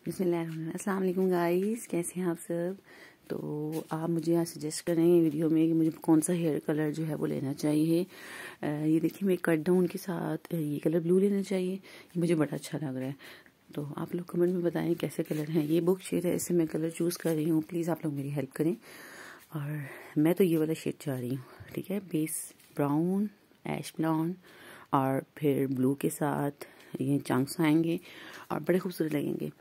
अस्सलाम वालेकुम गाइस कैसे हैं आप सब? तो आप मुझे यहाँ सजेस्ट करें वीडियो में कि मुझे कौन सा हेयर कलर जो है वो लेना चाहिए। ये देखिए, मैं कट डाउन के साथ ये कलर ब्लू लेना चाहिए। ये मुझे बड़ा अच्छा लग रहा है। तो आप लोग कमेंट में बताएँ कैसे कलर हैं। ये बुक शेड है, इससे मैं कलर चूज़ कर रही हूँ। प्लीज़ आप लोग मेरी हेल्प करें। और मैं तो ये वाला शेड चाह रही हूँ, ठीक है? बेस ब्राउन एश ब्राउन और फिर ब्लू के साथ ये चंक्स आएँगे और बड़े खूबसूरत लगेंगे।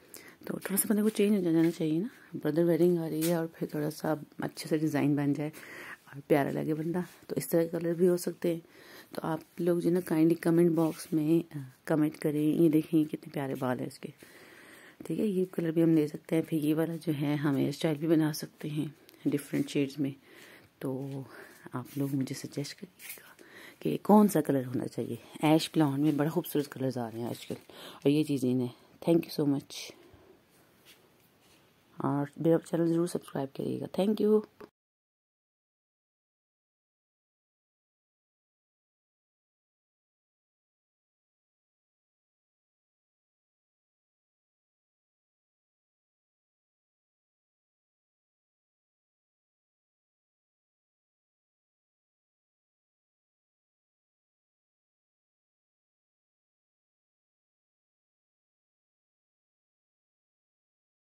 तो थोड़ा सा बंदे को चेंज हो जाना चाहिए ना। ब्रदर वेडिंग आ रही है और फिर थोड़ा सा अच्छे से डिज़ाइन बन जाए और प्यारा लगे बंदा। तो इस तरह के कलर भी हो सकते हैं। तो आप लोग जो ना काइंडली कमेंट बॉक्स में कमेंट करें। ये देखें कितने प्यारे बाल हैं इसके। ठीक है, ये कलर भी हम ले सकते हैं। फिर ये वाला जो है, हम हेयर स्टाइल भी बना सकते हैं डिफरेंट शेड्स में। तो आप लोग मुझे सजेस्ट करिएगा कि कौन सा कलर होना चाहिए। ऐश प्लान में बड़ा खूबसूरत कलर्स आ रहे हैं आजकल। और ये चीज़ें हैं। थैंक यू सो मच और मेरा चैनल ज़रूर सब्सक्राइब करिएगा। Thank you